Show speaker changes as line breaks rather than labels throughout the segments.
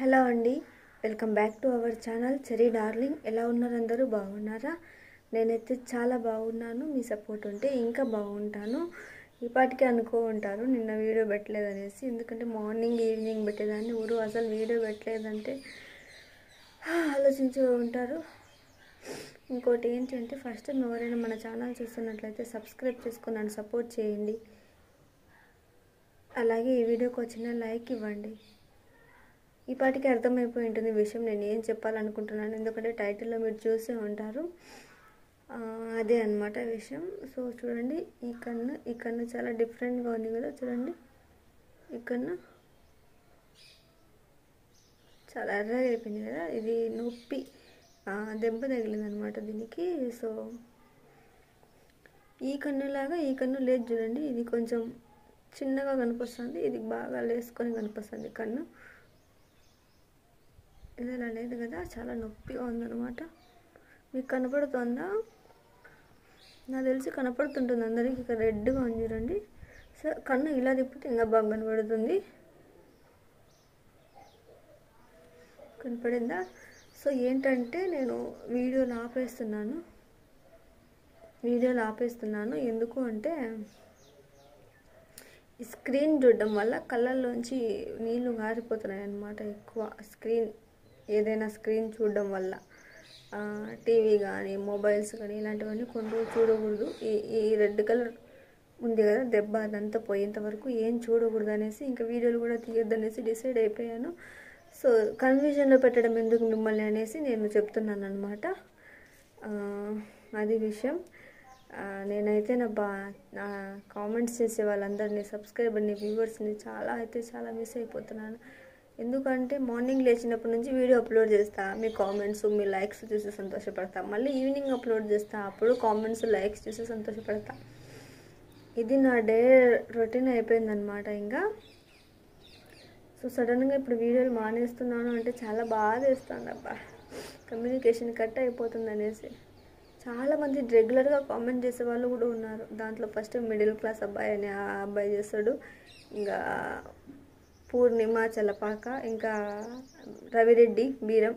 Hello అండి. Welcome back to our channel. Cherry darling ఎలా ఉన్నారు అందరూ? బాగున్నారా? నేనైతే చాలా బాగున్నాను. మీ సపోర్ట్ ఉంటే ఇంకా బాగుంటాను. ఇప్పటికే అనుకో ఉంటారు నిన్న వీడియో పెట్టలేదనేసి. ఎందుకంటే మార్నింగ్ ఈవినింగ్ పెట్టేదాన్ని. ఊరు అసలు వీడియో పెట్టలేదంటే ఆలోచించి ఉంటారు. ఇంకోటి ఏంటంటే ఫస్ట్ టైం ఎవరైనా మన ఛానల్ చూస్తున్నట్లయితే సబ్స్క్రైబ్ చేసుకుని నన్ను సపోర్ట్ చేయండి. అలాగే ఈ వీడియోకి వచ్చిన లైక్ ఇవ్వండి. ఈ పాటికి అర్థమైపోయి ఉంటుంది విషయం. నేను ఏం చెప్పాలనుకుంటున్నాను? ఎందుకంటే టైటిల్లో మీరు చూసే ఉంటారు. అదే అనమాట విషయం. సో చూడండి ఈ కన్ను ఈ కన్ను చాలా డిఫరెంట్గా ఉంది కదా. చూడండి ఈ కన్ను చాలా ఎర్రగా అయిపోయింది కదా. ఇది నొప్పి దెబ్బ తగిలింది అనమాట దీనికి. సో ఈ కన్నులాగా ఈ కన్ను లేదు చూడండి. ఇది కొంచెం చిన్నగా కనిపిస్తుంది. ఇది బాగా లేసుకొని కనిపిస్తుంది కన్ను. ఇది అలా లేదు కదా చాలా నొప్పిగా ఉందన్నమాట. మీకు కనపడుతుందా? నాకు తెలిసి కనపడుతుంటుంది అందరికి ఇక రెడ్గా ఉంది చూడండి. సో కన్ను ఇలా తిప్పితే ఇంకా బాగా కనపడుతుంది. కనపడిందా? సో ఏంటంటే నేను వీడియోలు ఆపేస్తున్నాను. వీడియోలు ఆపేస్తున్నాను. ఎందుకు అంటే ఈ స్క్రీన్ చూడడం వల్ల కళ్ళల్లోంచి నీళ్ళు గారిపోతున్నాయి అన్నమాట ఎక్కువ. స్క్రీన్ ఏదైనా స్క్రీన్ చూడడం వల్ల టీవీ కానీ మొబైల్స్ కానీ ఇలాంటివన్నీ కొన్ని రోజులు చూడకూడదు. ఈ ఈ రెడ్ కలర్ ఉంది కదా దెబ్బ అదంతా పోయేంత వరకు ఏం చూడకూడదు అనేసి ఇంకా వీడియోలు కూడా తీయొద్దు అనేసి డిసైడ్ అయిపోయాను. సో కన్ఫ్యూజన్లో పెట్టడం ఎందుకు మిమ్మల్ని అనేసి నేను చెప్తున్నాను అనమాట అది విషయం. నేనైతే నా బా నా కామెంట్స్ చేసే వాళ్ళందరినీ సబ్స్క్రైబర్ని వ్యూవర్స్ని చాలా అయితే చాలా మిస్ అయిపోతున్నాను. ఎందుకంటే మార్నింగ్ లేచినప్పటి నుంచి వీడియో అప్లోడ్ చేస్తా మీ కామెంట్స్ మీ లైక్స్ చూసి సంతోషపడతా. మళ్ళీ ఈవినింగ్ అప్లోడ్ చేస్తా అప్పుడు కామెంట్స్ లైక్స్ చూసి సంతోషపడతా. ఇది నా డే రొటీన్ అయిపోయిందనమాట ఇంకా. సో సడన్గా ఇప్పుడు వీడియోలు మానేస్తున్నాను అంటే చాలా బాధ వేస్తుంది అబ్బా కమ్యూనికేషన్ కట్ అయిపోతుంది అనేసి. చాలామంది రెగ్యులర్గా కామెంట్ చేసే వాళ్ళు కూడా ఉన్నారు. దాంట్లో ఫస్ట్ మిడిల్ క్లాస్ అబ్బాయి అని ఆ అబ్బాయి చేస్తాడు. ఇంకా పూర్ణిమ చలపాక ఇంకా రవిరెడ్డి బీరం.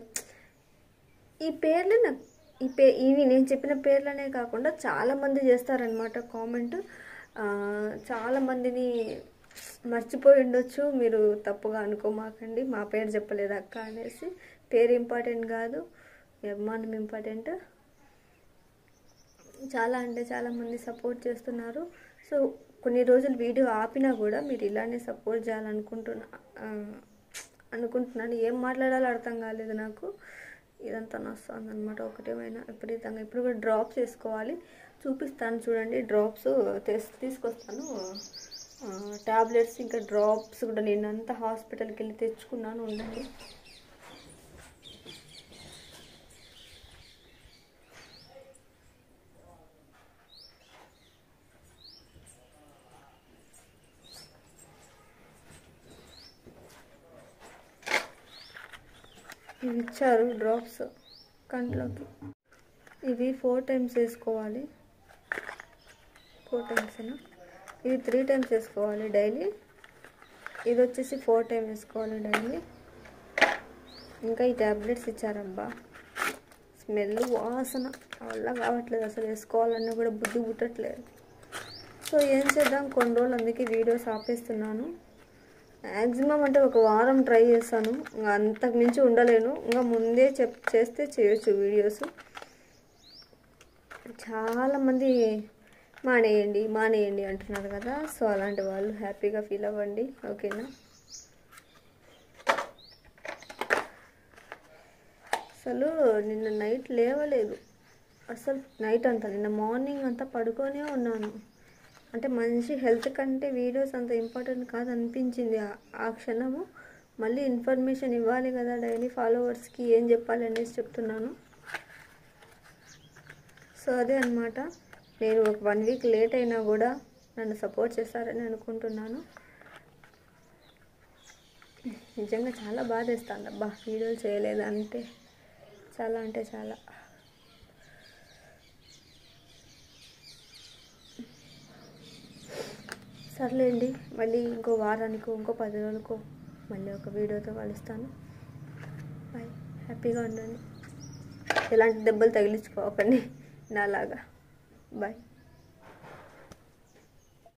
ఈ పేర్లు నాకు ఈ పే ఇవి నేను చెప్పిన పేర్లనే కాకుండా చాలామంది చేస్తారనమాట కామెంట్. చాలామందిని మర్చిపోయి ఉండొచ్చు. మీరు తప్పుగా అనుకోమాకండి. మా పేరు చెప్పలేదు అక్క అనేసి. పేరు ఇంపార్టెంట్ కాదు. అభిమానం ఇంపార్టెంట్. చాలా అంటే చాలా మంది సపోర్ట్ చేస్తున్నారు. సో కొన్ని రోజులు వీడియో ఆపినా కూడా మీరు ఇలానే సపోర్ట్ చేయాలనుకుంటున్నా అనుకుంటున్నాను. ఏం మాట్లాడాలో అర్థం కాలేదు నాకు. ఇదంతా నస్తుంది అనమాట ఒకటేమైనా విపరీతంగా ఇప్పుడు కూడా డ్రాప్స్ వేసుకోవాలి చూపిస్తాను చూడండి. డ్రాప్స్ తెస్ తీసుకొస్తాను. టాబ్లెట్స్ ఇంకా డ్రాప్స్ కూడా నేను అంతా హాస్పిటల్కి వెళ్ళి తెచ్చుకున్నాను. ఉండండి. ఇవి ఇచ్చారు డ్రాప్స్ కంట్లోకి. ఇవి ఫోర్ టైమ్స్ వేసుకోవాలి. ఫోర్ టైమ్స్ ఇది త్రీ టైమ్స్ వేసుకోవాలి డైలీ. ఇది వచ్చేసి ఫోర్ టైమ్స్ వేసుకోవాలి డైలీ. ఇంకా ఈ ట్యాబ్లెట్స్ ఇచ్చారబ్బా. స్మెల్ వాసన వల్ల కావట్లేదు అసలు వేసుకోవాలన్నా కూడా బుద్ధి పుట్టట్లేదు. సో ఏం చేద్దాం? కొన్ని రోజులు అందుకే వీడియోస్ ఆపేస్తున్నాను. మ్యాక్సిమం అంటే ఒక వారం ట్రై చేస్తాను. ఇంకా అంతకు మించి ఉండలేను. ఇంకా ముందే చెప్ చేస్తే చేయొచ్చు వీడియోస్. చాలామంది మానేయండి మానేయండి అంటున్నారు కదా. సో అలాంటి వాళ్ళు హ్యాపీగా ఫీల్ అవ్వండి. ఓకేనా? అసలు నిన్న నైట్ లేవలేదు. అసలు నైట్ అంతా నిన్న మార్నింగ్ అంతా పడుకొనే ఉన్నాను. అంటే మనిషి హెల్త్ కంటే వీడియోస్ అంత ఇంపార్టెంట్ కాదు అనిపించింది ఆ- క్షణము మళ్ళీ ఇన్ఫర్మేషన్ ఇవ్వాలి కదా డైలీ ఫాలోవర్స్కి ఏం చెప్పాలి అనేసి చెప్తున్నాను. సో అదే అనమాట నేను ఒక వన్ వీక్ లేట్ అయినా కూడా నన్ను సపోర్ట్ చేస్తారని అనుకుంటున్నాను. నిజంగా చాలా బాధ వేస్తాను అబ్బా వీడియోలు చేయలేదంటే. చాలా అంటే చాలా. సర్లేండి మళ్ళీ ఇంకో వారానికో ఇంకో పది రోజులకో మళ్ళీ ఒక వీడియోతో కలుస్తాను. బాయ్ హ్యాపీగా ఉండండి. ఎలాంటి దెబ్బలు తగిలించుకోకండి. నాలాగా. బాయ్